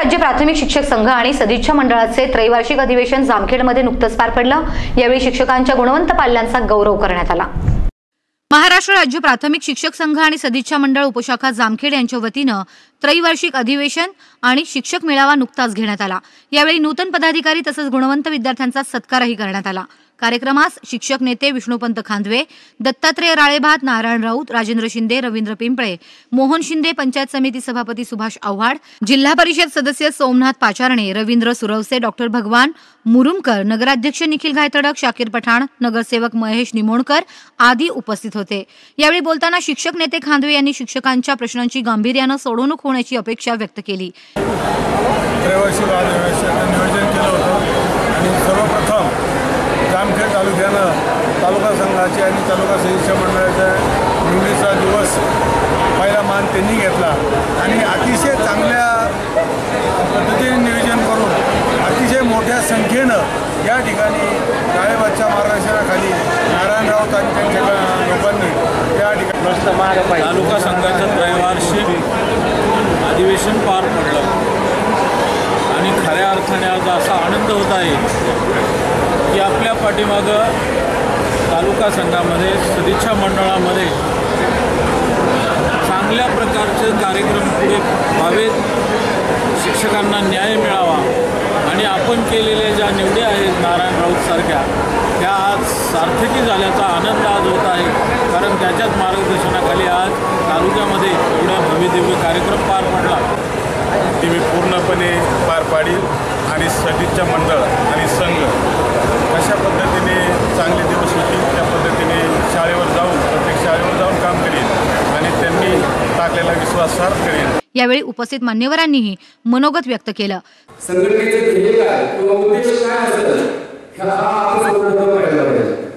राज्य प्राथमिक शिक्षक संघ आणि सदिच्छा मंडळाचे त्रैवार्षिक अधिवेशन जामखेडमध्ये नुकतंच पार पडलं. यावेळी शिक्षकांच्या गुणवंत पाल्यांचा गौरव करण्यात आला. महाराष्ट्र राज्य प्राथमिक शिक्षक संघ आणि सदिच्छा मंडळ उपशाखा जामखेड यांच्या वतीनं त्रैवार्षिक अधिवेशन आणि शिक्षक मेळावा नुकताच घेण्यात आला. यावेळी नूतन पदाधिकारी तसंच गुणवंत विद्यार्थ्यांचा सत्कारही करण्यात आला. कार्यक्रमास शिक्षक नेते विष्णुपंत खांदवे दत्तात्रय राळेभात नारायण राऊत राजेंद्र शिंदे रवींद्र पिंपळे मोहन शिंदे पंचायत समिती सभापती सुभाष आव्हाड जिल्हा परिषद सदस्य सोमनाथ पाचारणे रवींद्र सुरवसे डॉक्टर भगवान मुरुमकर नगराध्यक्ष निखिल गायतडक शाकीर पठाण नगरसेवक महेश निमोणकर आदी उपस्थित होते. यावेळी बोलताना शिक्षक नेते खांदवे यांनी शिक्षकांच्या प्रश्नांची गांभीर्यानं सोडवणूक होण्याची अपेक्षा व्यक्त केली त्रैवार्षिक अधिवेशनाचं नियोजन केलं होतं आणि सर्वप्रथम जामखेड तालुक्यानं तालुका संघाचे आणि तालुका सदस्य मंडळाच्या निवडीचा दिवस पहिला मान त्यांनी घेतला. आणि अतिशय चांगल्या पद्धतीने नियोजन करून अतिशय मोठ्या संख्येनं या ठिकाणी राळेबादच्या मार्गदर्शनाखाली नारायण राऊत आणि त्यांच्या लोकांनी या ठिकाणी तालुका संघाचं त्रैवार्षिक अधिवेशन पार पडलं. आणि खऱ्या अर्थाने आज असा आनंद होत आहे आपल्या पाठीमागं तालुका संघामध्ये सदिच्छा मंडळामध्ये चांगल्या प्रकारचे कार्यक्रम पुढे व्हावेत. शिक्षकांना न्याय मिळावा. आणि आपण केलेल्या ज्या निवड्या आहेत नारायण राऊतसारख्या त्या आज सार्थकी झाल्याचा आनंद आज होत आहे. कारण त्याच्याच मार्गदर्शनाखाली आज तालुक्यामध्ये एवढा भव्यदिव्य कार्यक्रम पार पडला. ती मी पूर्णपणे पार पाडील. आणि सदिच्छा मंडळ आणि संघ कशा पद्धतीने चांगले दिवस होतील त्या पद्धतीने शाळेवर जाऊन प्रत्येक शाळेवर जाऊन काम करीन आणि त्यांनी टाकलेला विश्वास सार्थ करेन. यावेळी उपस्थित मान्यवरांनीही मनोगत व्यक्त केलं. संघटनेचं ध्येय काय किंवा उद्देश काय असेल ह्या हा आपण सर्वप्रथम पाहिला पाहिजे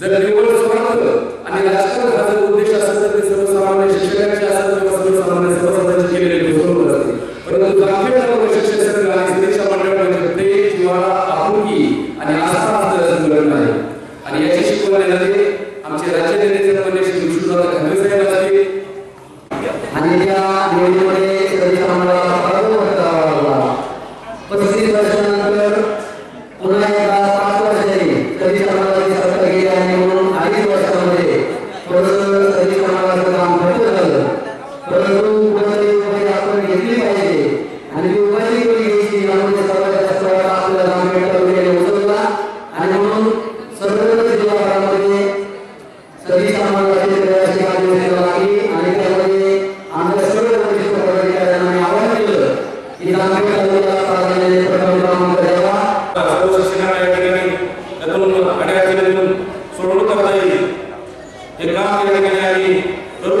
जर निवड स्वार्थ आणि राजकारण हा जर उद्देश असेल तर ते सर्वसामान्य शिक्षकांचे असेल किंवा सर्वसामान्य सर्वसाधारण केलेले बरोबर असते परंतु ग्रामीण सर्व शिक्षक संघ आणि सदस्य मंडळ म्हणजे प्रेम जिव्हाळा आपुलकी आणि आस्था असलेलं संघटन आहे आणि याची आमचे राज्य नेते सर्वमान्य श्री विष्णुदादा खांबे साहेब असतील. आणि या निवडीमध्ये पस्तीस वर्षानंतर पुन्हा एकदा पाच वर्षांनी सदस्य मंडळाची सत्ता गेली म्हणून अडीच वर्षामध्ये? थोडंसं सदस्य मंडळाचं काम खर्च झालं परंतु त्यातून अडचणीतून सोडवणूक करता येईल हे काम या ठिकाणी आम्ही करू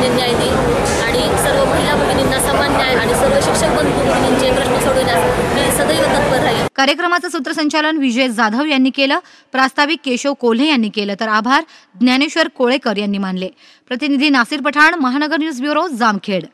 मी सक्षमपणे न्याय देईन आणि सर्व महिला भगिनींना समान न्याय आणि सर्व शिक्षक बंधू भगिनींचे प्रश्न सोडवण्यास मी सदैव तत्पर राहील. कार्यक्रमाचं सूत्रसंचालन विजय जाधव यांनी केलं प्रास्ताविक केशव कोल्हे यांनी केलं. तर आभार ज्ञानेश्वर कोळेकर यांनी मानले. प्रतिनिधी नासिर पठाण महानगर न्यूज ब्युरो जामखेड.